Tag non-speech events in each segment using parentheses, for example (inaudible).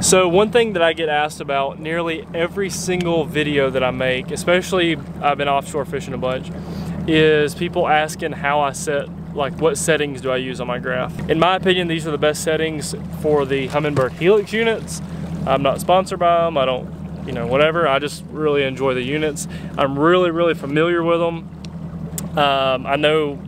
So one thing that I get asked about nearly every single video that I make, especially I've been offshore fishing a bunch, is people asking how I set, like what settings do I use on my graph. In my opinion, these are the best settings for the Humminbird Helix units. I'm not sponsored by them, I don't, you know, whatever. I just really enjoy the units. I'm really, really familiar with them. Um, I know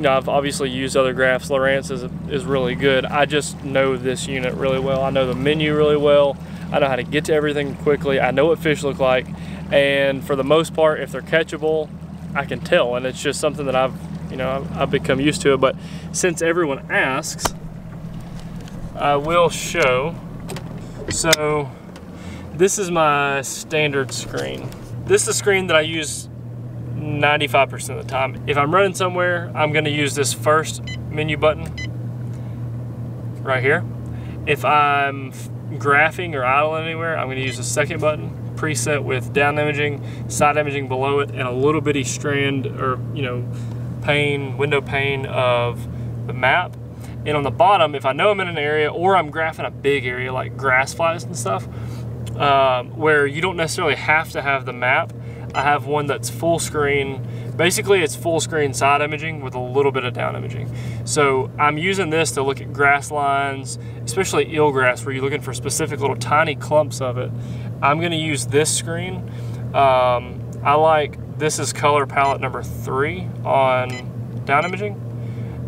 you know, I've obviously used other graphs. Lowrance is, is really good. I just know this unit really well. I know the menu really well. I know how to get to everything quickly. I know what fish look like. And for the most part, if they're catchable, I can tell. And it's just something that I've, you know, I've, I've become used to it. But since everyone asks, I will show. So this is my standard screen. This is the screen that I use 95% of the time. If I'm running somewhere, I'm gonna use this first menu button right here. If I'm graphing or idling anywhere, I'm gonna use the second button, preset with down imaging, side imaging below it, and a little bitty strand or, you know, pane, window pane of the map. And on the bottom, if I know I'm in an area or I'm graphing a big area like grass flies and stuff, um, where you don't necessarily have to have the map, I have one that's full screen. Basically, it's full screen side imaging with a little bit of down imaging. So I'm using this to look at grass lines, especially eelgrass, where you're looking for specific little tiny clumps of it. I'm gonna use this screen. Um, I like, this is color palette number three on down imaging.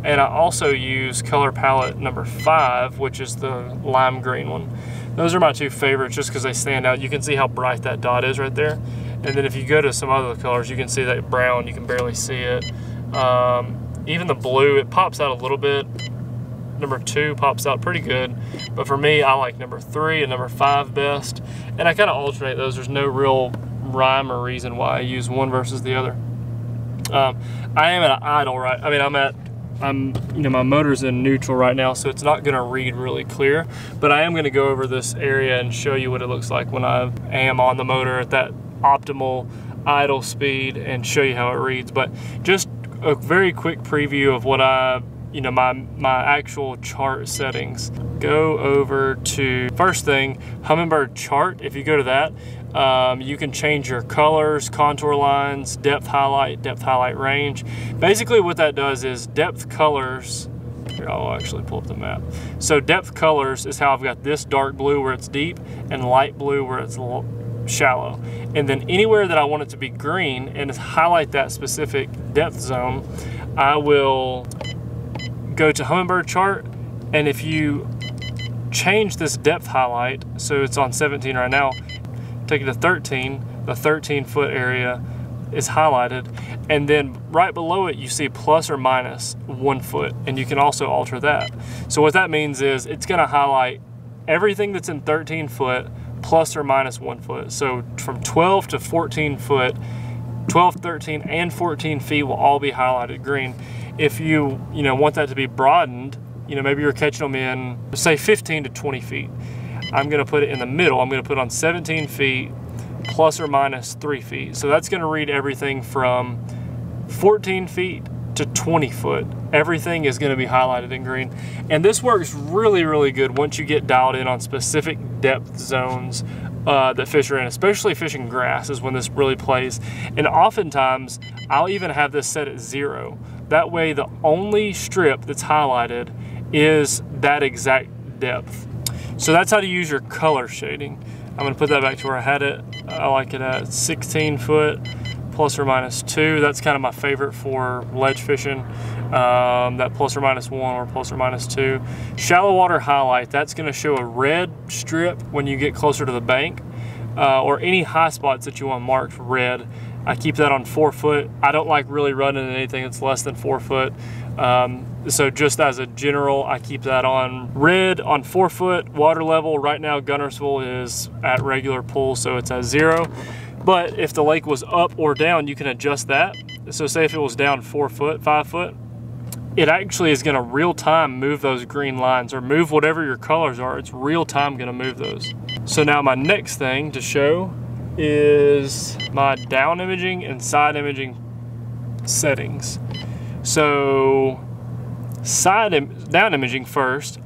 And I also use color palette number five, which is the lime green one. Those are my two favorites just because they stand out. You can see how bright that dot is right there. And then if you go to some other colors, you can see that brown, you can barely see it. Um, even the blue, it pops out a little bit. Number two pops out pretty good. But for me, I like number three and number five best. And I kind of alternate those. There's no real rhyme or reason why I use one versus the other. Um, I am at idle, right? I mean, I'm at, I'm, you know, my motor's in neutral right now, so it's not gonna read really clear, but I am gonna go over this area and show you what it looks like when I am on the motor at that optimal idle speed and show you how it reads. But just a very quick preview of what I, you know, my, my actual chart settings. Go over to, first thing, Humminbird chart. If you go to that, um, you can change your colors, contour lines, depth highlight, depth highlight range. Basically what that does is depth colors, here I'll actually pull up the map. So depth colors is how I've got this dark blue where it's deep and light blue where it's shallow. And then anywhere that I want it to be green and highlight that specific depth zone, I will go to Humminbird chart. And if you change this depth highlight, so it's on 17 right now, take it to 13, the 13 foot area is highlighted. And then right below it, you see plus or minus one foot. And you can also alter that. So what that means is it's gonna highlight everything that's in 13 foot plus or minus one foot. So from 12 to 14 foot, 12, 13, and 14 feet will all be highlighted green. If you, you know, want that to be broadened, you know, maybe you're catching them in, say 15 to 20 feet. I'm gonna put it in the middle. I'm gonna put on 17 feet plus or minus three feet. So that's gonna read everything from 14 feet to 20 foot. Everything is gonna be highlighted in green. And this works really, really good once you get dialed in on specific depth zones uh, that fish are in, especially fishing grass is when this really plays. And oftentimes, I'll even have this set at zero. That way, the only strip that's highlighted is that exact depth. So that's how to use your color shading. I'm gonna put that back to where I had it. I like it at 16 foot plus or minus two. That's kind of my favorite for ledge fishing. Um, that plus or minus one or plus or minus two. Shallow water highlight, that's gonna show a red strip when you get closer to the bank uh, or any high spots that you want marked red. I keep that on four foot. I don't like really running anything that's less than four foot. Um, so just as a general, I keep that on red on four foot water level. Right now, Guntersville is at regular pool, so it's at zero. But if the lake was up or down, you can adjust that. So say if it was down four foot, five foot, it actually is gonna real time move those green lines or move whatever your colors are. It's real time gonna move those. So now my next thing to show is my down imaging and side imaging settings. So side Im down imaging first,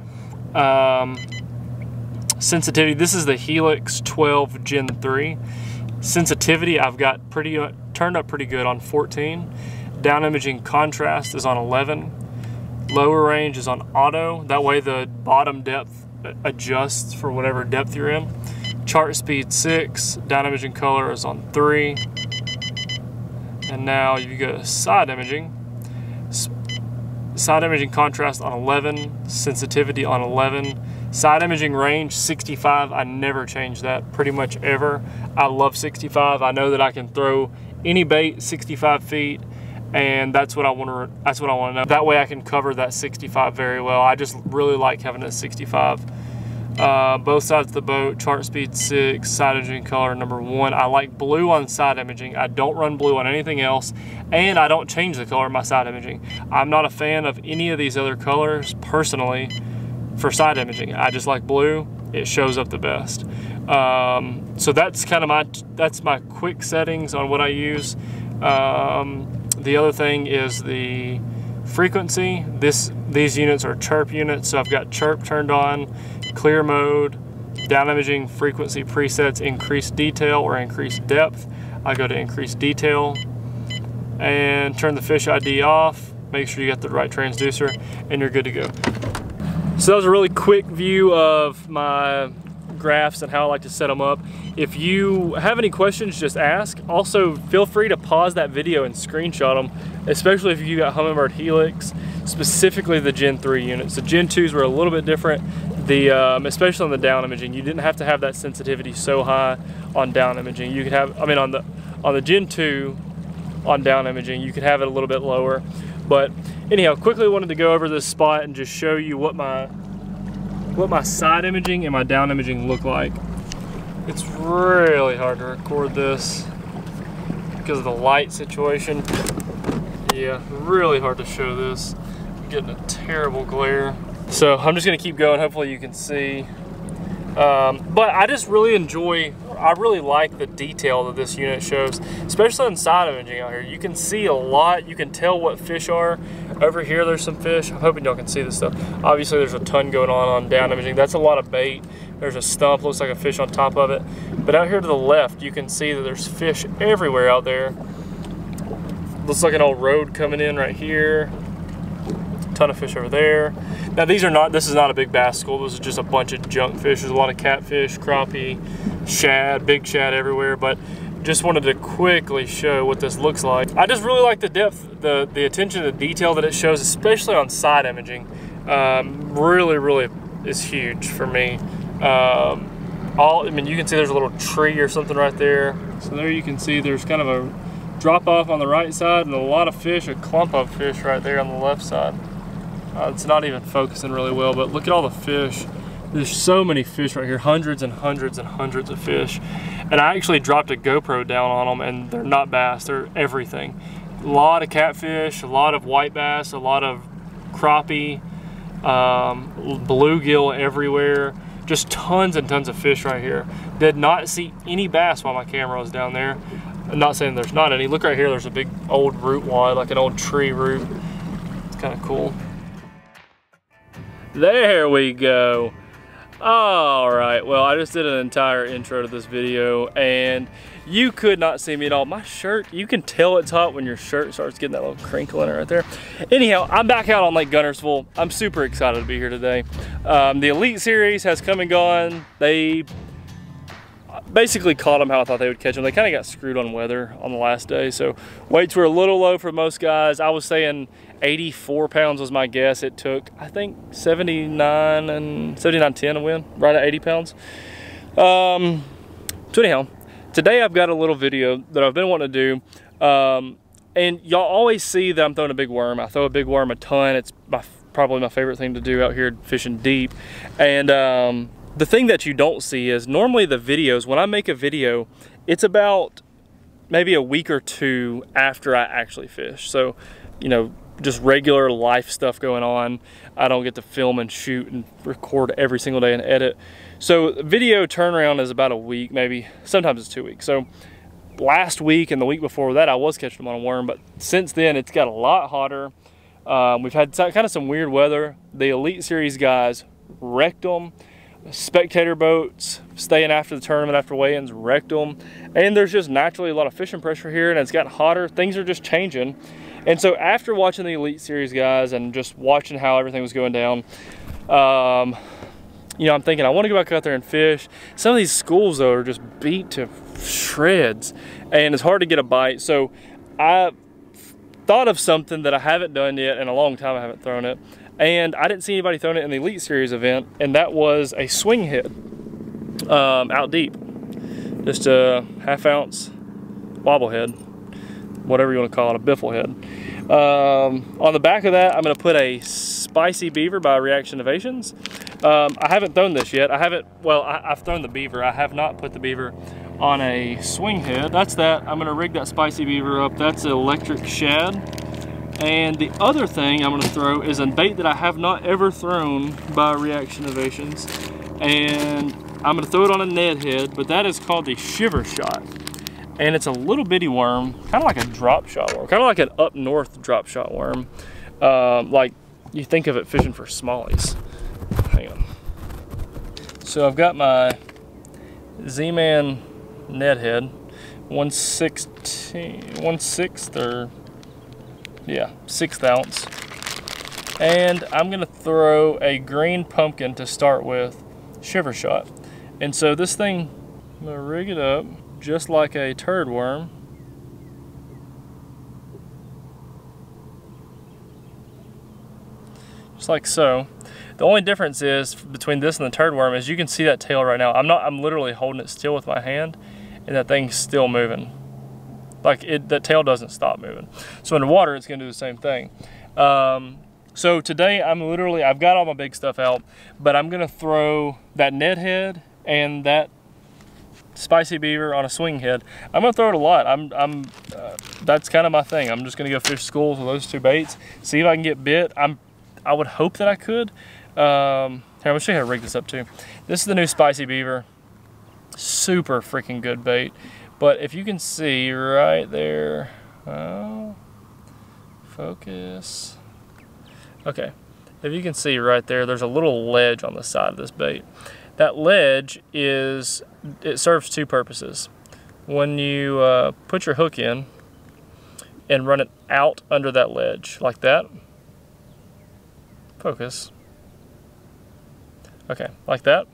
um, Sensitivity, this is the Helix 12 Gen 3. Sensitivity, I've got pretty uh, turned up pretty good on 14. Down imaging contrast is on 11. Lower range is on auto. That way the bottom depth adjusts for whatever depth you're in. Chart speed 6. Down imaging color is on 3. And now you go side imaging. Side imaging contrast on 11. Sensitivity on 11 Side imaging range 65, I never change that pretty much ever. I love 65. I know that I can throw any bait 65 feet and that's what I want to that's what I want to know. That way I can cover that 65 very well. I just really like having a 65. Uh, both sides of the boat, chart speed six, side imaging color number one. I like blue on side imaging. I don't run blue on anything else, and I don't change the color of my side imaging. I'm not a fan of any of these other colors personally for side imaging. I just like blue. It shows up the best. Um, so that's kind of my that's my quick settings on what I use. Um, the other thing is the frequency. This these units are chirp units, so I've got chirp turned on, clear mode, down imaging frequency presets, increase detail or increase depth. I go to increase detail and turn the fish ID off. Make sure you get the right transducer and you're good to go. So that was a really quick view of my graphs and how I like to set them up. If you have any questions, just ask. Also, feel free to pause that video and screenshot them, especially if you got Humminbird Helix, specifically the Gen 3 units. The Gen 2s were a little bit different, the um, especially on the down imaging. You didn't have to have that sensitivity so high on down imaging. You could have, I mean, on the on the Gen 2 on down imaging, you could have it a little bit lower. But anyhow, quickly wanted to go over this spot and just show you what my what my side imaging and my down imaging look like. It's really hard to record this because of the light situation. Yeah, really hard to show this. I'm getting a terrible glare. So I'm just gonna keep going. Hopefully you can see. Um, but I just really enjoy I really like the detail that this unit shows, especially on side imaging out here. You can see a lot. You can tell what fish are. Over here, there's some fish. I'm hoping y'all can see this stuff. Obviously, there's a ton going on on down imaging. That's a lot of bait. There's a stump, looks like a fish on top of it. But out here to the left, you can see that there's fish everywhere out there. Looks like an old road coming in right here. Ton of fish over there. Now these are not, this is not a big bass school. This is just a bunch of junk fish. There's a lot of catfish, crappie, shad, big shad everywhere, but just wanted to quickly show what this looks like. I just really like the depth, the, the attention to detail that it shows, especially on side imaging. Um, really, really is huge for me. Um, all, I mean, you can see there's a little tree or something right there. So there you can see there's kind of a drop off on the right side and a lot of fish, a clump of fish right there on the left side. Uh, it's not even focusing really well, but look at all the fish there's so many fish right here, hundreds and hundreds and hundreds of fish. And I actually dropped a GoPro down on them and they're not bass, they're everything. A lot of catfish, a lot of white bass, a lot of crappie, um, bluegill everywhere. Just tons and tons of fish right here. Did not see any bass while my camera was down there. I'm not saying there's not any. Look right here, there's a big old root wad, like an old tree root. It's kind of cool. There we go. All right, well, I just did an entire intro to this video and you could not see me at all. My shirt, you can tell it's hot when your shirt starts getting that little crinkle in it right there. Anyhow, I'm back out on Lake Guntersville. I'm super excited to be here today. Um, the Elite Series has come and gone. They basically caught them how I thought they would catch them. They kind of got screwed on weather on the last day. So weights were a little low for most guys. I was saying 84 pounds was my guess. It took, I think 79 and 79 10 to win, right at 80 pounds. Um, so anyhow, today I've got a little video that I've been wanting to do. Um, and y'all always see that I'm throwing a big worm. I throw a big worm a ton. It's my, probably my favorite thing to do out here fishing deep. And um, the thing that you don't see is normally the videos, when I make a video, it's about maybe a week or two after I actually fish. So, you know, just regular life stuff going on. I don't get to film and shoot and record every single day and edit. So video turnaround is about a week, maybe, sometimes it's two weeks. So last week and the week before that, I was catching them on a worm, but since then it's got a lot hotter. Um, we've had kind of some weird weather. The Elite Series guys wrecked them spectator boats staying after the tournament after weigh-ins wrecked them and there's just naturally a lot of fishing pressure here and it's gotten hotter. Things are just changing. And so after watching the elite series guys and just watching how everything was going down um, you know i'm thinking i want to go back out there and fish. Some of these schools though are just beat to shreds and it's hard to get a bite. So i thought of something that i haven't done yet in a long time i haven't thrown it and I didn't see anybody throwing it in the Elite Series event, and that was a swing head um, out deep. Just a half ounce wobble head, whatever you want to call it, a biffle head. Um, on the back of that, I'm going to put a Spicy Beaver by Reaction Innovations. Um, I haven't thrown this yet. I haven't, well, I, have thrown the Beaver. I have not put the Beaver on a swing head. That's that. I'm going to rig that Spicy Beaver up. That's electric shad. And the other thing I'm gonna throw is a bait that I have not ever thrown by Reaction Innovations. And I'm gonna throw it on a Ned head, but that is called the Shiver Shot. And it's a little bitty worm, kind of like a drop shot worm, kind of like an up north drop shot worm. Um, like you think of it fishing for smallies. Hang on. So I've got my Z-Man Ned head, 116, 1 6th or yeah, sixth ounce. And I'm gonna throw a green pumpkin to start with, shiver shot. And so this thing, I'm gonna rig it up just like a turd worm. Just like so. The only difference is between this and the turd worm is you can see that tail right now. I'm not, I'm literally holding it still with my hand and that thing's still moving. Like it, the tail doesn't stop moving. So in the water, it's gonna do the same thing. Um, so today I'm literally, I've got all my big stuff out, but I'm gonna throw that Ned head and that spicy beaver on a swing head. I'm gonna throw it a lot. I'm, I'm, uh, that's kind of my thing. I'm just gonna go fish schools with those two baits, see if I can get bit. I'm, I would hope that I could. Um, here, I'm gonna show you how to rig this up too. This is the new spicy beaver. Super freaking good bait. But if you can see right there, oh, focus. Okay, if you can see right there, there's a little ledge on the side of this bait. That ledge is, it serves two purposes. When you uh, put your hook in and run it out under that ledge, like that, focus, okay, like that,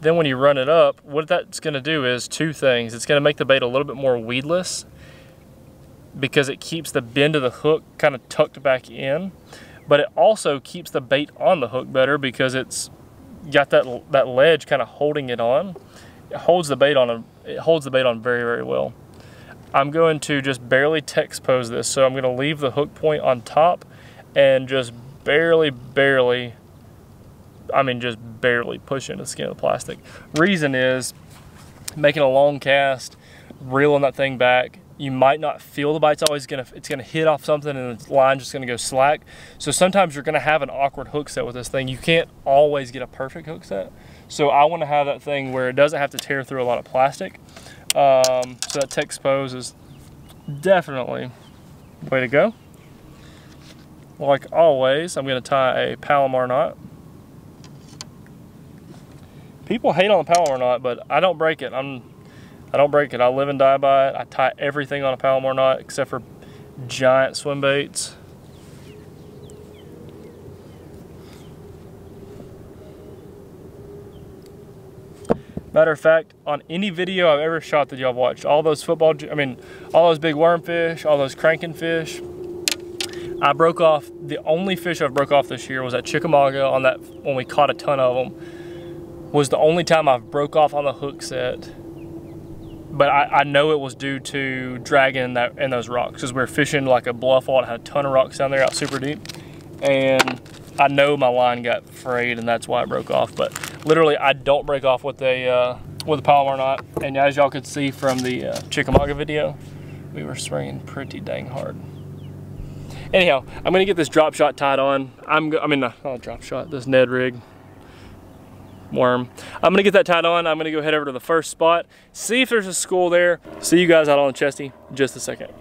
then when you run it up, what that's going to do is two things. It's going to make the bait a little bit more weedless because it keeps the bend of the hook kind of tucked back in, but it also keeps the bait on the hook better because it's got that that ledge kind of holding it on. It holds the bait on a, it holds the bait on very very well. I'm going to just barely text pose this, so I'm going to leave the hook point on top and just barely barely I mean, just barely pushing the skin of the plastic. Reason is making a long cast, reeling that thing back. You might not feel the bite's always gonna, it's gonna hit off something and the line's just gonna go slack. So sometimes you're gonna have an awkward hook set with this thing. You can't always get a perfect hook set. So I wanna have that thing where it doesn't have to tear through a lot of plastic. Um, so that Tex Pose is definitely way to go. Like always, I'm gonna tie a Palomar knot people hate on the Palomar knot, but I don't break it. I'm, I don't break it. I live and die by it. I tie everything on a Palomar knot except for giant swim baits. Matter of fact, on any video I've ever shot that y'all watched, all those football, I mean, all those big wormfish, all those cranking fish, I broke off, the only fish I broke off this year was at Chickamauga on that, when we caught a ton of them was the only time I broke off on the hook set. But I, I know it was due to dragging that in those rocks because we are fishing like a bluff wall and had a ton of rocks down there out super deep. And I know my line got frayed and that's why it broke off. But literally I don't break off with a uh, with a Palomar knot. And as y'all could see from the uh, Chickamauga video, we were swinging pretty dang hard. Anyhow, I'm gonna get this drop shot tied on. I'm, I mean, not a drop shot, this Ned rig worm. I'm gonna get that tied on. I'm gonna go head over to the first spot, see if there's a school there. See you guys out on chesty in just a second.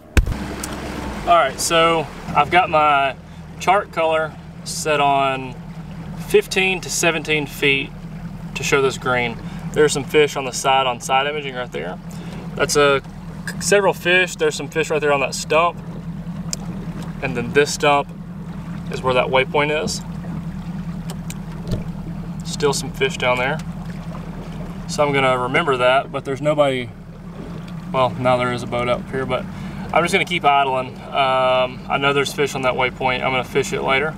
All right, so I've got my chart color set on 15 to 17 feet to show this green. There's some fish on the side on side imaging right there. That's a several fish. There's some fish right there on that stump. And then this stump is where that waypoint is. Still some fish down there. So I'm gonna remember that, but there's nobody, well, now there is a boat up here, but I'm just gonna keep idling. Um, I know there's fish on that waypoint. I'm gonna fish it later.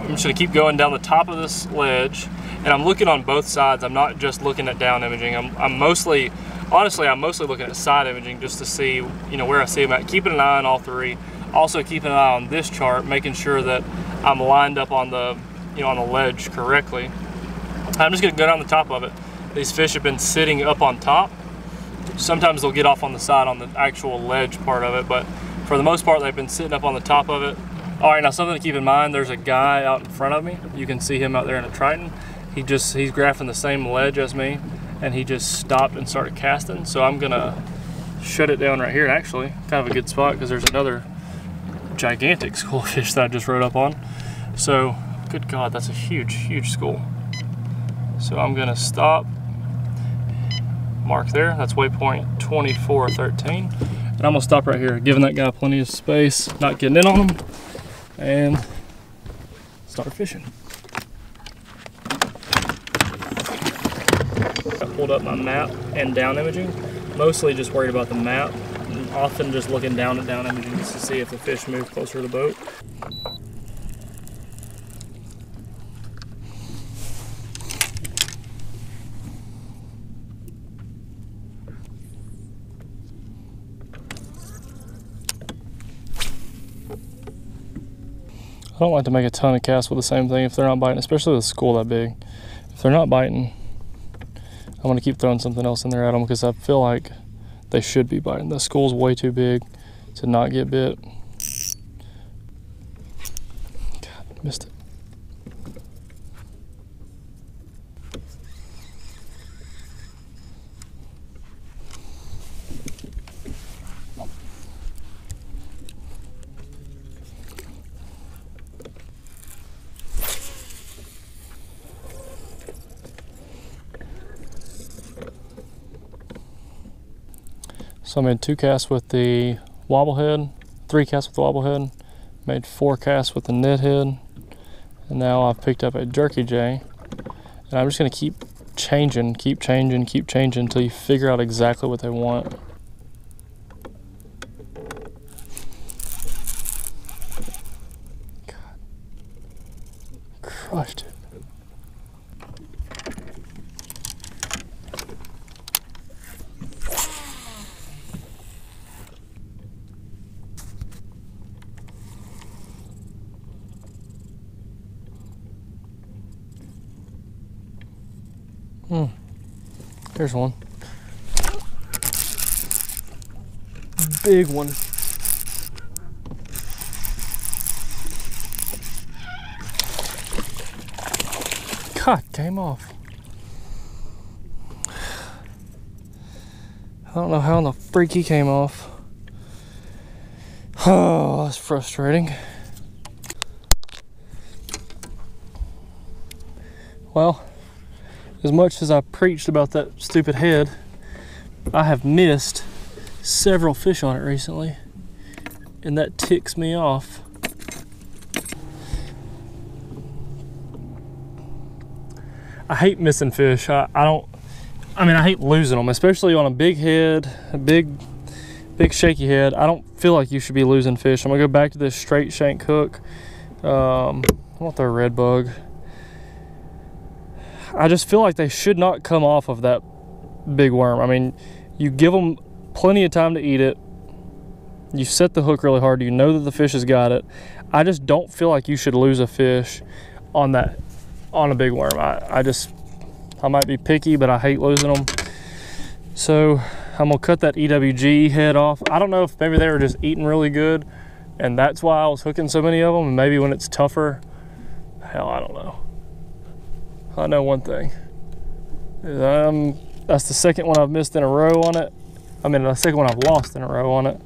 I'm just gonna keep going down the top of this ledge and I'm looking on both sides. I'm not just looking at down imaging. I'm, I'm mostly, honestly, I'm mostly looking at side imaging just to see, you know, where I see them at. Keeping an eye on all three. Also keeping an eye on this chart, making sure that I'm lined up on the, you know, on the ledge correctly. I'm just gonna go down the top of it. These fish have been sitting up on top. Sometimes they'll get off on the side on the actual ledge part of it, but for the most part, they've been sitting up on the top of it. All right, now something to keep in mind, there's a guy out in front of me. You can see him out there in a Triton. He just, he's graphing the same ledge as me, and he just stopped and started casting. So I'm gonna shut it down right here, actually. Kind of a good spot, because there's another gigantic (laughs) school fish that I just rode up on. So, good God, that's a huge, huge school. So I'm gonna stop, mark there, that's waypoint 2413. And I'm gonna stop right here, giving that guy plenty of space, not getting in on him, and start fishing. I pulled up my map and down imaging, mostly just worried about the map, often just looking down at down imaging to see if the fish move closer to the boat. I don't like to make a ton of casts with the same thing if they're not biting, especially with a school that big. If they're not biting, I'm going to keep throwing something else in there at them because I feel like they should be biting. The school's way too big to not get bit. God, missed it. So I made two casts with the wobble head, three casts with the wobble head, made four casts with the Ned head, and now I've picked up a jerky J. And I'm just gonna keep changing, keep changing, keep changing until you figure out exactly what they want. God. Crushed it. There's one. Big one. God, came off. I don't know how in the freak he came off. (sighs) Oh, that's frustrating. Well, as much as I preached about that stupid head, I have missed several fish on it recently, and that ticks me off. I hate missing fish. I, I don't, I mean, I hate losing them, especially on a big head, a big, big shaky head. I don't feel like you should be losing fish. I'm gonna go back to this straight shank hook. Um, I want the red bug. I just feel like they should not come off of that big worm. I mean, you give them plenty of time to eat it. You set the hook really hard. You know that the fish has got it. I just don't feel like you should lose a fish on that on a big worm. I, I just I might be picky, but I hate losing them. So I'm gonna cut that EWG head off. I don't know if maybe they were just eating really good and that's why I was hooking so many of them. And maybe when it's tougher, hell, I don't know. I know one thing. Um, that's the second one I've missed in a row on it. I mean, the second one I've lost in a row on it.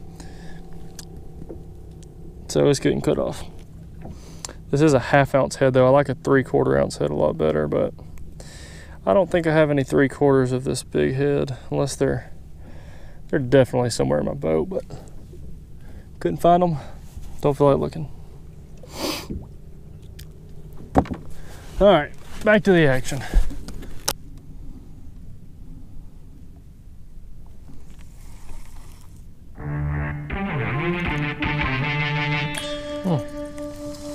So it's getting cut off. This is a half ounce head though. I like a three quarter ounce head a lot better, but I don't think I have any three quarters of this big head, unless they're they're definitely somewhere in my boat, but couldn't find them. Don't feel like looking. All right, back to the action. Oh,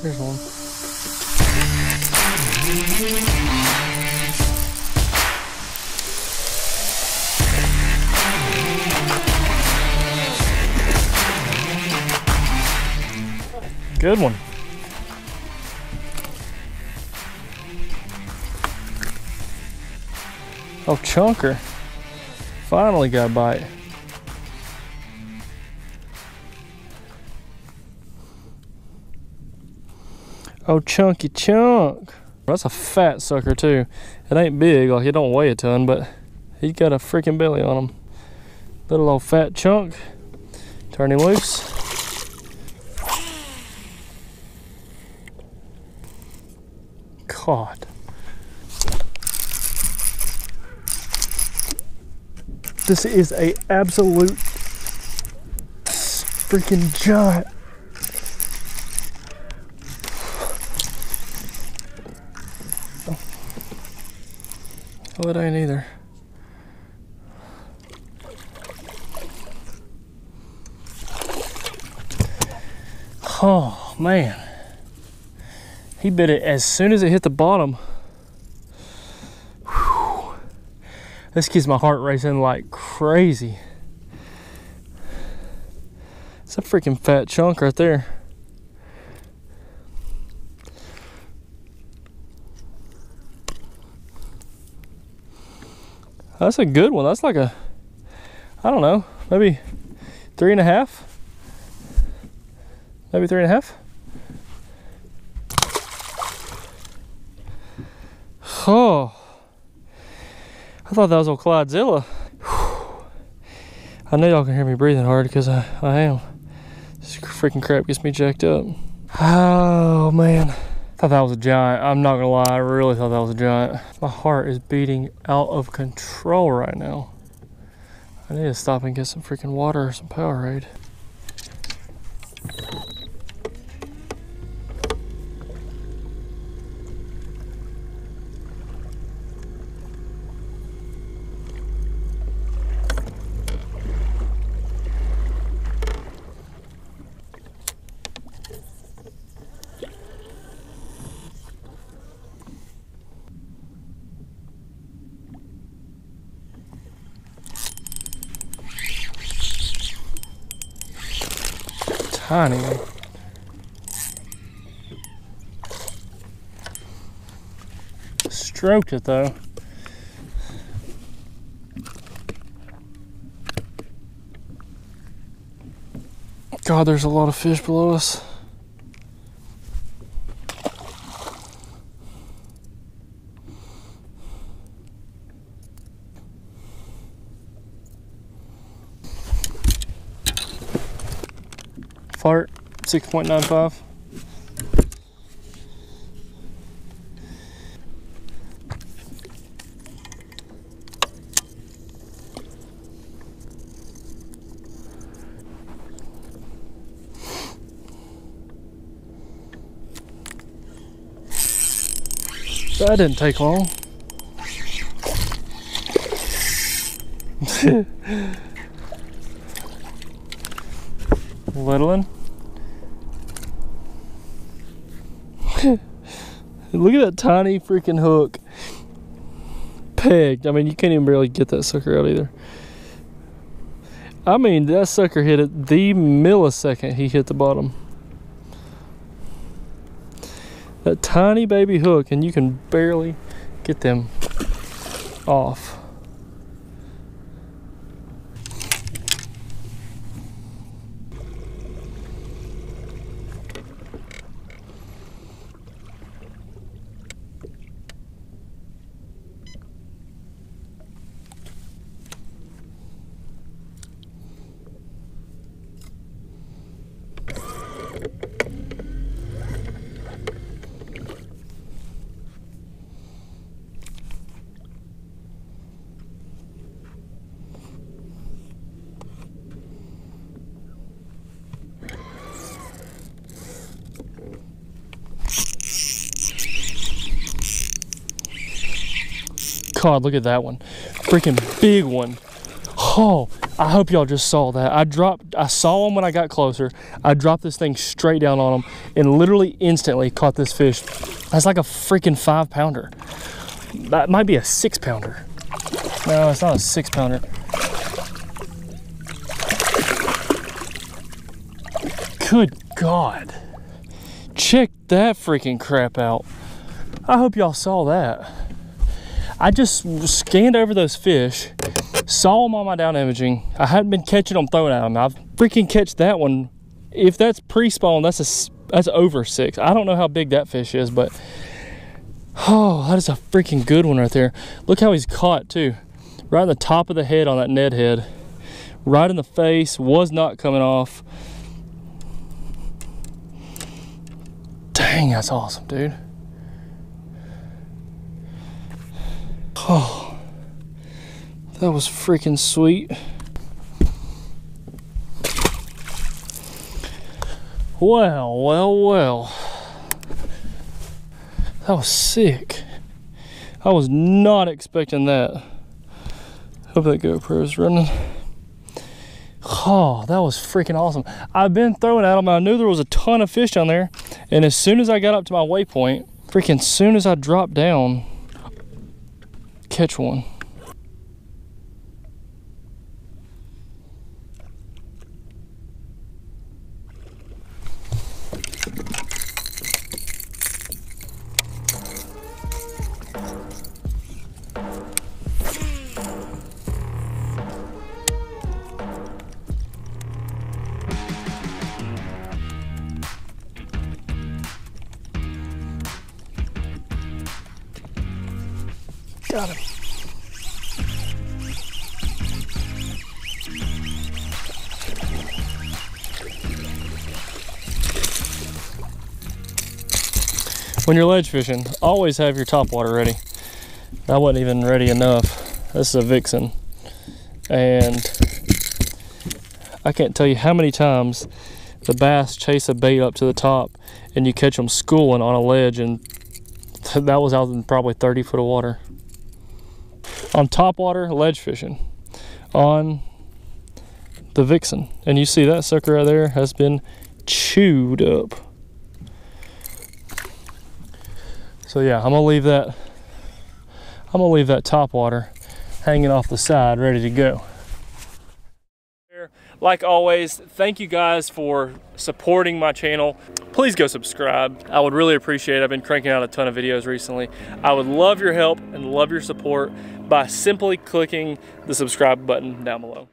here's one. Good one. Oh, chunker. Finally got a bite. Oh, chunky chunk. That's a fat sucker too. It ain't big, like it don't weigh a ton, but he's got a freaking belly on him. Little old fat chunk. Turn him loose. God. This is a absolute freaking giant. Oh. oh, it ain't either. Oh man. He bit it as soon as it hit the bottom. Whew. This gets my heart racing like crazy. It's a freaking fat chunk right there. That's a good one. That's like a, I don't know, maybe three and a half. Maybe three and a half. (sighs) Oh, I thought that was old Clydezilla. I know y'all can hear me breathing hard because I, I am. This freaking crap gets me jacked up. Oh man, thought that was a giant. I'm not gonna lie, I really thought that was a giant. My heart is beating out of control right now. I need to stop and get some freaking water or some Powerade. Tiny. Stroked it though. God, there's a lot of fish below us. 6.95. That didn't take long. (laughs) Little one. (coughs) Look at that tiny freaking hook. Pegged. I mean, you can't even barely get that sucker out either. I mean, that sucker hit it the millisecond he hit the bottom. That tiny baby hook, and you can barely get them off. God, look at that one. Freaking big one. Oh, I hope y'all just saw that. I dropped, I saw him when I got closer. I dropped this thing straight down on him and literally instantly caught this fish. That's like a freaking five pounder. That might be a six pounder. No, it's not a six pounder. Good God. Check that freaking crap out. I hope y'all saw that. I just scanned over those fish, saw them on my down imaging. I hadn't been catching them throwing at them. I've freaking catch that one. If that's pre-spawn, that's a that's over six. I don't know how big that fish is, but oh, that is a freaking good one right there. Look how he's caught too. Right in the top of the head on that Ned head. Right in the face, was not coming off. Dang, that's awesome, dude. Oh, that was freaking sweet. Well, well, well. That was sick. I was not expecting that. Hope that GoPro is running. Oh, that was freaking awesome. I've been throwing at them. I knew there was a ton of fish down there. And as soon as I got up to my waypoint, freaking soon as I dropped down, catch one. When you're ledge fishing, always have your top water ready. I wasn't even ready enough. This is a vixen. And I can't tell you how many times the bass chase a bait up to the top and you catch them schooling on a ledge and (laughs) that was out in probably 30 foot of water. On top water, ledge fishing. On the vixen. And you see that sucker right there has been chewed up. So yeah, I'm gonna leave that, I'm gonna leave that top water hanging off the side, ready to go. Like always, thank you guys for supporting my channel. Please go subscribe. I would really appreciate it. I've been cranking out a ton of videos recently. I would love your help and love your support by simply clicking the subscribe button down below.